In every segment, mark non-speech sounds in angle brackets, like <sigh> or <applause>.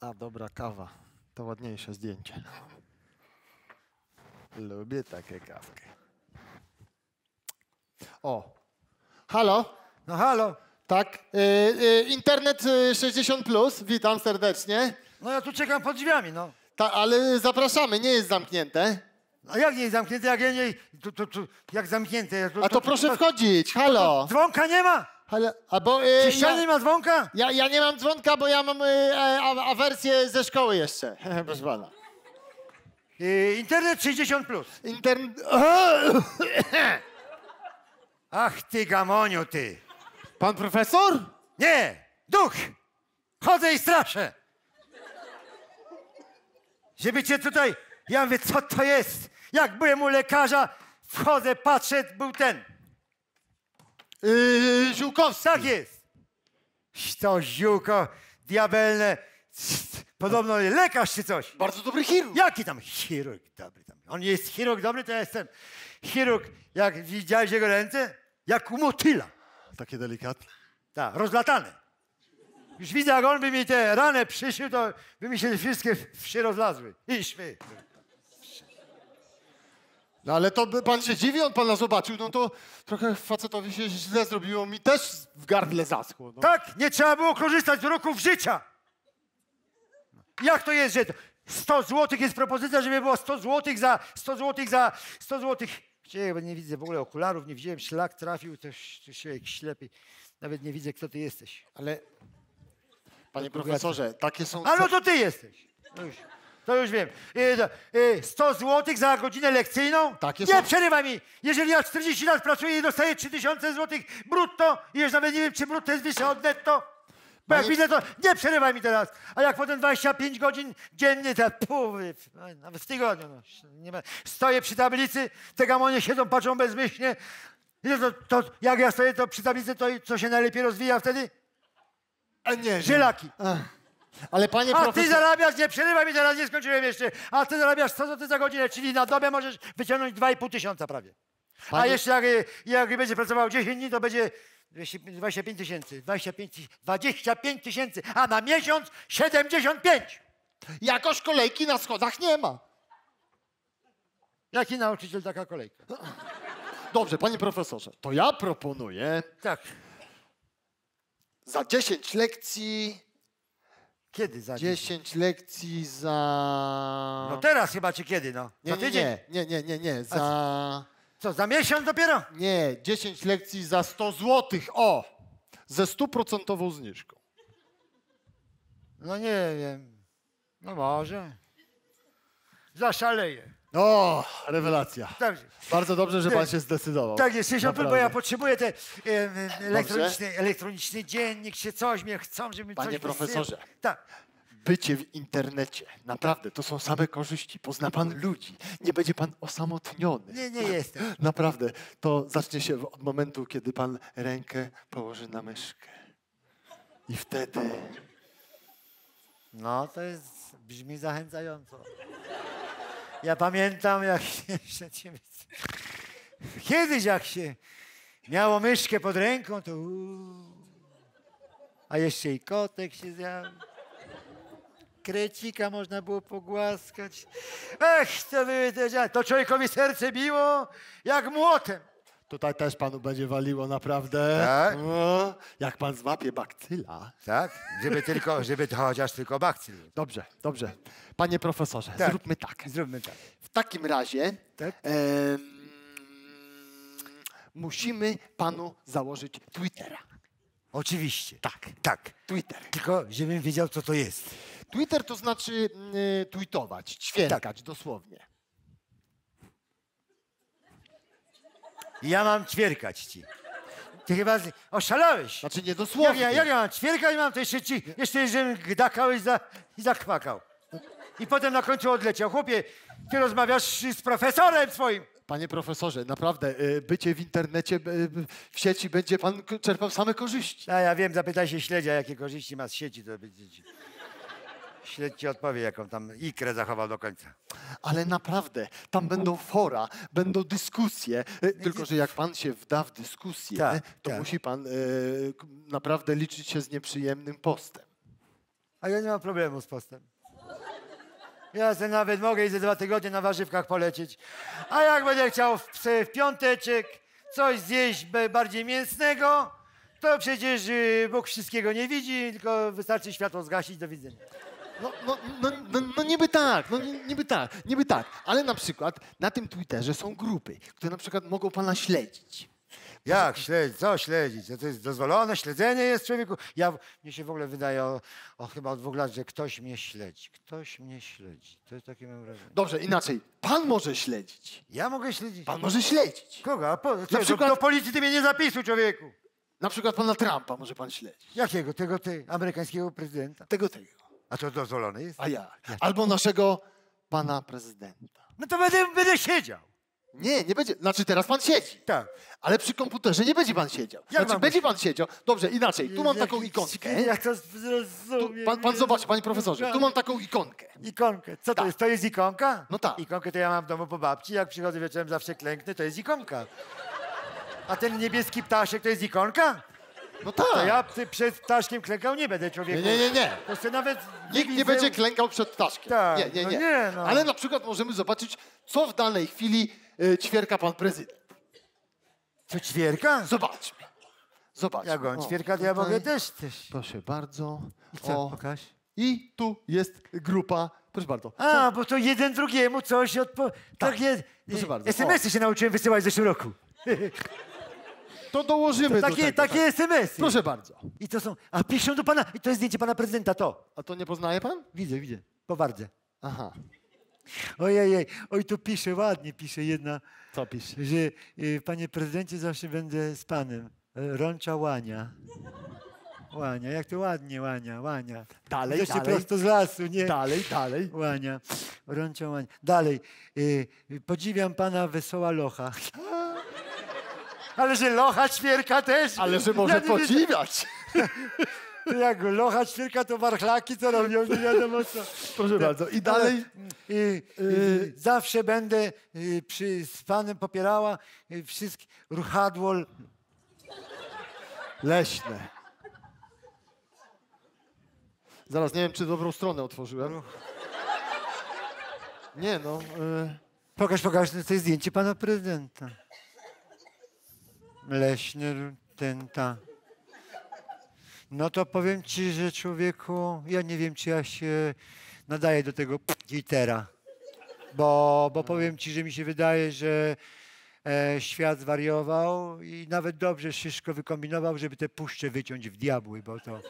A dobra kawa. To ładniejsze zdjęcie. Lubię takie kawkę. O. Halo? No halo, Tak. Y, y, internet y, 60 plus. Witam serdecznie. no ja tu czekam pod drzwiami, no. Ta, ale zapraszamy, nie jest zamknięte. A jak nie jest zamknięte, jak ja nie... Tu, tu, tu, jak zamknięte? ja tu- A to proszę wchodzić. Halo. Dzwonka nie ma? Halo. Albo, y, Czy ściany nie ja, ma dzwonka? ja, ja nie mam dzwonka, bo ja mam y, a, awersję ze szkoły jeszcze. <laughs> Proszę pana. Yy, internet 60+. Plus. Internet... <coughs> Ach ty gamoniu, ty. Pan profesor? Nie, duch. Chodzę i straszę. Żeby cię tutaj... Ja mówię, co to jest? Jak byłem u lekarza, wchodzę, patrzę, był ten. Yy, Ziółkowski. Tak jest. To ziółko diabelne. Podobno lekarz czy coś. Bardzo dobry chirurg. Jaki tam chirurg dobry tam? On jest chirurg dobry, to ja jestem chirurg. Jak widziałeś jego ręce? Jak u motyla. Takie delikatne. Tak, rozlatane. Już widzę, jak on by mi te rany przyszył, to by mi się wszystkie się rozlazły. I szwy. No ale to by pan się dziwi, on pana zobaczył, no to trochę facetowi się źle zrobiło, mi też w gardle zaschło. No. Tak, nie trzeba było korzystać z roków życia. Jak to jest, że to 100 złotych jest propozycja, żeby było 100 złotych za 100 złotych za 100 złotych. Bo nie widzę w ogóle okularów, nie widziałem, szlak trafił, to się ślepy. Nawet nie widzę, kto ty jesteś. Ale, panie profesorze, takie są... A no to ty jesteś. No już, to już wiem. Y, do- y, 100 złotych za godzinę lekcyjną? Takie nie są- przerywaj mi. Jeżeli ja 40 lat pracuję i dostaję 3000 złotych brutto i już nawet nie wiem, czy brutto jest wyższe od netto, bo jak widzę, to nie przerywaj mi teraz. A jak potem 25 godzin dziennie, to pół, nawet w tygodniu. No, nie ma. Stoję przy tablicy, te gamonie siedzą, patrzą bezmyślnie. To, to, jak ja stoję to przy tablicy, to co się najlepiej rozwija wtedy? A nie, Żylaki. Ale panie A ty zarabiasz, nie przerywaj mi teraz, nie skończyłem jeszcze. A ty zarabiasz 100 zł za godzinę, czyli na dobę możesz wyciągnąć 2,5 tysiąca prawie. A Panie- jeszcze jak, jak będzie pracował 10 dni, to będzie 200 25 tysięcy. 25 tyś- 25 tysięcy, a na miesiąc 75. Jakoś kolejki na schodach nie ma. Jaki nauczyciel taka kolejka? Dobrze, panie profesorze, to ja proponuję Tak. za 10 lekcji... Kiedy za 10 lekcji za... No teraz chyba, czy kiedy, no? nie, za nie, tydzień? nie, nie, nie, nie, nie, za... Co, za miesiąc dopiero? Nie, 10 lekcji za 100 złotych, o! Ze stuprocentową zniżką. No nie wiem. No może. Zaszaleję. O, rewelacja. Dobrze. Bardzo dobrze, że pan się zdecydował. Tak jest, 60 plus, bo ja potrzebuję te elektroniczny, elektroniczny dziennik, się coś mnie chcą, żeby Panie coś profesorze. wysyłał. Tak. Bycie w internecie, naprawdę, to są same korzyści. Pozna pan ludzi, nie będzie pan osamotniony. Nie, nie jestem. Naprawdę, to zacznie się od momentu, kiedy pan rękę położy na myszkę. I wtedy No, to jest, brzmi zachęcająco. Ja pamiętam, jak jeszcze <laughs> ciebie... Kiedyś jak się miało myszkę pod ręką, to. A jeszcze i kotek się zjadł. Krecika można było pogłaskać. Ech, to były te. To człowiekowi serce biło jak młotem. Tutaj też panu będzie waliło naprawdę. Tak? No, jak pan złapie bakcyla. Tak? Żeby tylko, żeby to chociaż tylko bakcyl. Dobrze, dobrze. Panie profesorze, Tak. zróbmy tak. Zróbmy tak. W takim razie Tak? em, musimy panu założyć Twittera. Oczywiście. Tak. Tak. Twitter. Tylko, żebym wiedział, co to jest. Twitter to znaczy y, tweetować, ćwierkać Tak. Ja mam ćwierkać ci. Ty chyba z... oszalałeś. Znaczy nie Jak dosłownie. ja, jak ja mam ćwierkać mam, to jeszcze ci, jeszcze żebym gdakał i, za, i zakwakał. I potem na końcu odleciał. Chłopie, ty rozmawiasz z profesorem swoim. Panie profesorze, naprawdę, y, bycie w internecie, y, w sieci będzie pan k- czerpał same korzyści. A ja wiem, zapytaj się śledzia, jakie korzyści ma z sieci, to będzie ci... Śledź ci odpowie, jaką tam ikrę zachował do końca. Ale naprawdę, tam będą fora, będą dyskusje. y, Tylko, że jak pan się wda w dyskusję, Tak, to tak. musi pan k- naprawdę liczyć się z nieprzyjemnym postem. A ja nie mam problemu z postem. Ja sobie nawet mogę i ze dwa tygodnie na warzywkach polecieć. A jak będę chciał w, w piąteczek coś zjeść bardziej mięsnego, to przecież y, Bóg wszystkiego nie widzi, tylko wystarczy światło zgasić, do widzenia. No, no, no, no, no niby tak, no ni- niby tak, niby tak. Ale na przykład na tym Twitterze są grupy, które na przykład mogą pana śledzić. Jak śledzić? Co śledzić? To jest dozwolone? Śledzenie jest człowieku? Ja, mnie się w ogóle wydaje o, o chyba od dwóch lat, że ktoś mnie śledzi. Ktoś mnie śledzi. To jest takie mam wrażenie. Dobrze, inaczej. Pan może śledzić. Ja mogę śledzić? Pan może śledzić. Kogo? A po, co, przykład- do, do policji ty mnie nie zapisuj, człowieku. Na przykład pana Trumpa może pan śledzić. Jakiego? Tego ty, amerykańskiego prezydenta? Tego, tego. A to dozwolone jest? A jak? Albo naszego pana prezydenta. No to będę, będę siedział. Nie, nie będzie. Znaczy teraz pan siedzi. Tak. Ale przy komputerze nie będzie pan siedział. Znaczy mam będzie pan siedział. Dobrze, inaczej. Tu mam taką ikonkę. Ja to Tu, zrozumiem. pan, pan zobaczy, panie profesorze, tu mam taką ikonkę. Ikonkę. Co to Tak. jest? To jest ikonka? No tak. Ikonkę to ja mam w domu po babci. Jak przychodzę wieczorem zawsze klęknę, to jest ikonka. A ten niebieski ptaszek to jest ikonka? No tak. To ja ty, przed ptaszkiem klękał nie będę człowieku. nie, nie, nie. To sobie nawet Nikt nie będzie klękał przed ptaszkiem. Tak, nie, nie, no nie. nie, no. Ale na przykład możemy zobaczyć, co w danej chwili y, ćwierka pan prezydent. Co, ćwierka? Zobaczmy. Zobaczmy. Jak on ćwierka, to ja mogę też, też. Proszę bardzo. Co, O, pokaż. I tu jest grupa. Proszę bardzo. A, bo to jeden drugiemu coś odpo... Tak, jest. proszę bardzo. SMS-y się nauczyłem wysyłać w zeszłym roku. <laughs> To dołożymy do Takie, tego. takie tak. SMS-y. Proszę bardzo. I to są... A piszą do pana... I to jest zdjęcie pana prezydenta, to. A to nie poznaje pan? Widzę, widzę. Po wardze. Aha. Ojej, oj, tu pisze, ładnie pisze jedna, Co pisze? że y, panie prezydencie zawsze będę z panem. E, Rącza łania. Łania, jak to ładnie łania, łania. Dalej, Jeszcze dalej. prosto z lasu, nie? Dalej, dalej. Łania, rącza łania. Dalej, y, podziwiam pana wesoła locha. <laughs> Ale że locha ćwierka też. Ale że może Ja podziwiać. <laughs> To Jak locha ćwierka, to warchlaki co robią, nie wiadomo co. Proszę bardzo. I dalej. Y, y, zawsze będę y, przy, z panem popierała y, wszystkie ruchadło. l- Leśne. Zaraz nie wiem, czy dobrą stronę otworzyłem. Nie no. Y, Pokaż, pokaż, to jest zdjęcie pana prezydenta. Leśny, ten, ta. No to powiem ci, że człowieku, ja nie wiem, czy ja się nadaję do tego Twittera. Bo, bo powiem ci, że mi się wydaje, że e, świat zwariował i nawet dobrze Szyszko wykombinował, żeby te puszcze wyciąć w diabły, bo to...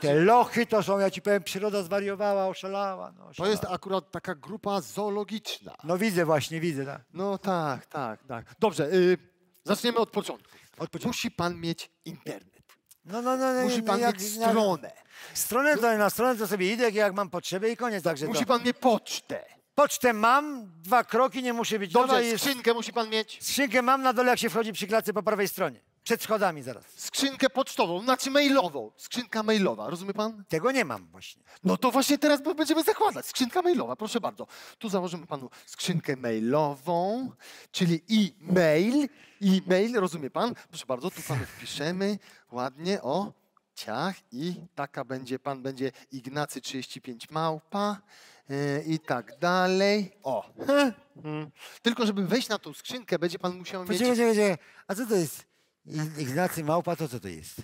Te lochy to są, ja ci powiem, przyroda zwariowała, oszalała. No, to oszalała. jest akurat taka grupa zoologiczna. No widzę właśnie, widzę, tak. No tak, tak, tak. Dobrze, y, zaczniemy od początku. Od początku. Musi pan mieć internet. No, no, no, no, Musi no, pan jak- mieć jak- stronę. Stronę to na stronę to sobie idę, jak mam potrzebę i koniec. Także Musi to. pan mieć pocztę. Pocztę mam, dwa kroki, nie musi być Dobrze, jest... skrzynkę musi pan mieć. Skrzynkę mam na dole, jak się wchodzi przy klatce po prawej stronie. Przed schodami zaraz. Skrzynkę pocztową, znaczy mailową. Skrzynka mailowa, rozumie pan? Tego nie mam właśnie. No to właśnie teraz będziemy zakładać. Skrzynka mailowa, proszę bardzo. Tu założymy panu skrzynkę mailową, czyli e-mail. E-mail, rozumie pan? Proszę bardzo, tu panu wpiszemy ładnie, o, ciach i taka będzie, pan będzie Ignacy 35 małpa yy, i tak dalej. O, hmm. tylko żeby wejść na tą skrzynkę, będzie pan musiał mieć... Poczekaj, poczekaj, poczekaj. A co to jest? Ignacy Małpa, to co to jest?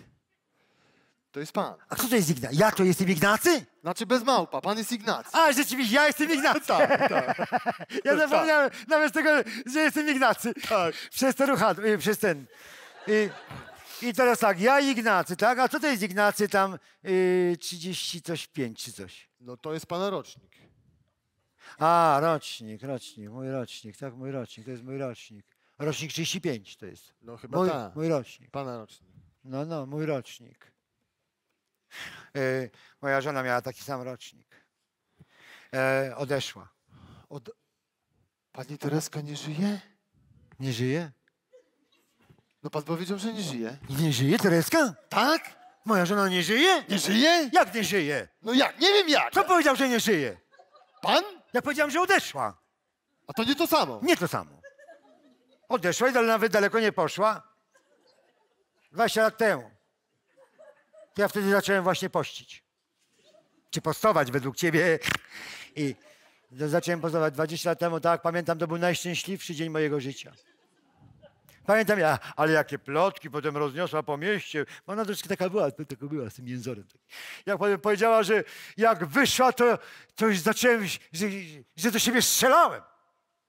To jest pan. A kto to jest Ignacy? Ja to jestem Ignacy? Znaczy bez małpa, pan jest Ignacy. A, rzeczywiście, ja jestem Ignacy. Tak, tak. <laughs> Ja zapomniałem nawet tego, że jestem Ignacy. Tak. Przez ten ruchad, y, przez ten. I, I teraz tak, ja Ignacy, tak? A co to jest Ignacy tam y, 30 coś 5 czy coś? No to jest pana rocznik. A, rocznik, rocznik, mój rocznik, tak, mój rocznik, to jest mój rocznik. Rocznik 35 to jest. No chyba Mój, tak. mój rocznik. Pana rocznik. No, no, mój rocznik. Y, moja żona miała taki sam rocznik. E, odeszła. Od... Pani Tereska nie żyje? Nie żyje? No pan powiedział, że nie żyje. Nie żyje, Tereska? Tak? Moja żona nie żyje? Nie żyje? Jak nie żyje? No jak? Nie wiem jak. Kto powiedział, że nie żyje? Pan? Ja powiedziałem, że odeszła. A to nie to samo. Nie to samo. Odeszła i nawet daleko nie poszła. 20 lat temu. Ja wtedy zacząłem właśnie pościć. cię postować według ciebie. I zacząłem postować 20 lat temu, tak, pamiętam, to był najszczęśliwszy dzień mojego życia. Pamiętam ja, ale jakie plotki potem rozniosła po mieście. Ona troszkę taka była, taka była z tym jęzorem. Jak potem powiedziała, że jak wyszła, to, to już zacząłem, że, że do siebie strzelałem.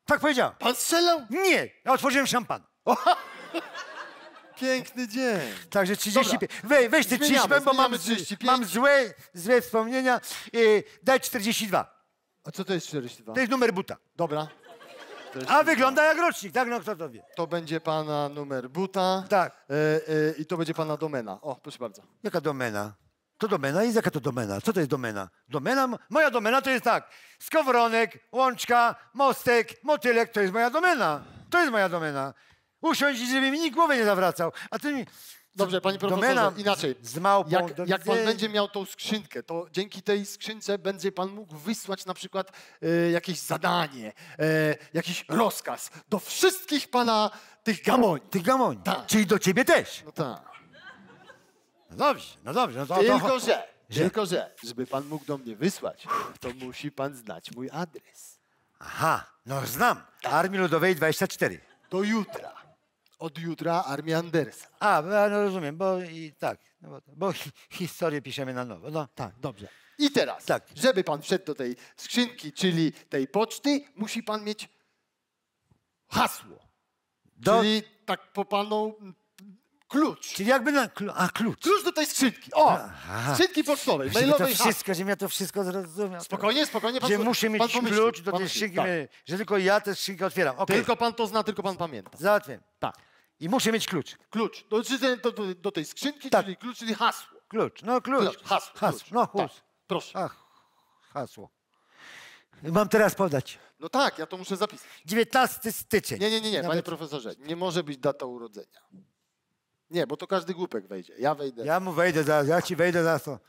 Tak powiedziała. Pan strzelał? Nie, ja otworzyłem szampan. <laughs> Piękny dzień. Także 35. We, weź ty Zmieniamy, 35, bo mam, zmieniamy z- 35. mam złe, złe wspomnienia. Yy, daj 42. A co to jest 42? To jest numer buta. Dobra. A wygląda jak rocznik, tak? No kto to wie? To będzie pana numer buta. Tak. E, e, I to będzie pana domena. O, proszę bardzo. Jaka domena? To domena jest jaka to domena? Co to jest domena? Domena? Moja domena to jest tak. Skowronek, łączka, mostek, motylek to jest moja domena. To jest moja domena. Usiądź, i żeby mi nikt głowy nie zawracał. A ty mi... Dobrze, panie profesorze, Domena inaczej. Z małpą Jak, do jak pan będzie miał tą skrzynkę, to dzięki tej skrzynce będzie pan mógł wysłać na przykład e, jakieś zadanie, e, jakiś rozkaz do wszystkich pana tych gamoni. Ty gamoń. Tak. Czyli do ciebie też. No tak. No dobrze, no dobrze. No to, Tylko, to, że, tylko, że, żeby pan mógł do mnie wysłać, to musi pan znać mój adres. Aha, no znam. Armii Ludowej 24. Do jutra. Od jutra Armia Andersa. A, no rozumiem, bo i tak, no bo, bo hi, historię piszemy na nowo. No. Tak, dobrze. I teraz, Tak. żeby pan wszedł do tej skrzynki, czyli tej poczty, musi pan mieć hasło. Do, Czyli tak po panu klucz. czyli jakby na, klu, a klucz. Klucz do tej skrzynki. O! Aha. Skrzynki pocztowej, Żeby to mailowej. hasło. wszystko, żebym ja to wszystko zrozumiał. Spokojnie, spokojnie. Pan, Że muszę mieć pomyśli, klucz do tej skrzynki, Tak. że tylko ja tę skrzynkę otwieram. Okej, Tylko pan to zna, tylko pan pamięta. załatwię. Tak. I muszę mieć klucz. Klucz. Do, do, do, tej skrzynki, Tak. czyli klucz, czyli hasło. Klucz, no klucz. Klucz, hasło. Hasło, klucz. no Tak. hus. Proszę. Ach, hasło. Mam teraz podać. No tak, ja to muszę zapisać. 19 styczeń. Nie, nie, nie, nie, panie profesorze, nie może być data urodzenia. Nie, bo to każdy głupek wejdzie. Ja wejdę. Ja mu wejdę zaraz, ja ci wejdę za to.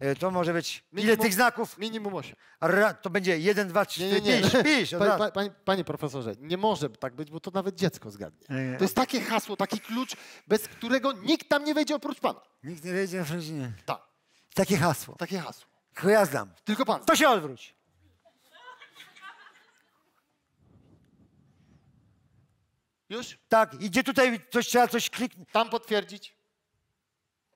E, To może być. Ile Minimum- tych znaków? Minimum 8. Ra, to będzie 1, 2, 3, Nie, nie, 4, nie. 5. 5 od Pa, razu. pa, panie, panie profesorze, nie może tak być, bo to nawet dziecko zgadnie. Nie, nie. To jest takie hasło, taki klucz, bez którego nikt tam nie wejdzie oprócz pana. Nikt nie wiedzie w rodzinie. Tak, Takie hasło. takie hasło. Tylko ja znam. Tylko pan. To się odwróć. Już? Tak, idzie tutaj, coś trzeba coś kliknąć. Tam potwierdzić.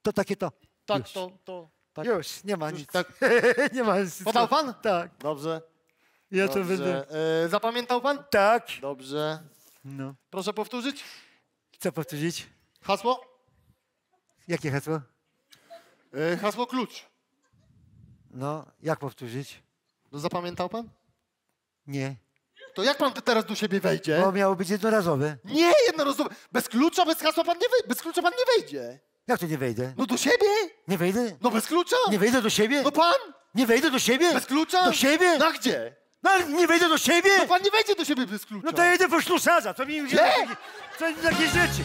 To takie to. Tak, Już. to, to. Tak. Już, nie ma Już, nic. tak. <laughs> nie ma nic. Podał pan? Tak. Dobrze. Ja to będę. Dobrze. E, zapamiętał pan? Tak. Dobrze. No. Proszę powtórzyć. Co powtórzyć? Hasło? Jakie hasło? E, hasło klucz. No, jak powtórzyć? No zapamiętał pan? Nie. To jak pan teraz do siebie wejdzie? Bo miało być jednorazowe. Nie, jednorazowo. Bez klucza, bez hasła pan nie wejdzie. Bez klucza pan nie wejdzie. Jak to nie wejdę? No do siebie? Nie wejdę? No bez klucza? Nie wejdę do siebie? No pan? Nie wejdę do siebie? Bez klucza? Do siebie? No a gdzie? No ale nie wejdę do siebie? No pan nie wejdzie do siebie bez klucza. No to ja idę po ślusarza, to mi... Gdzie? Co takie rzeczy.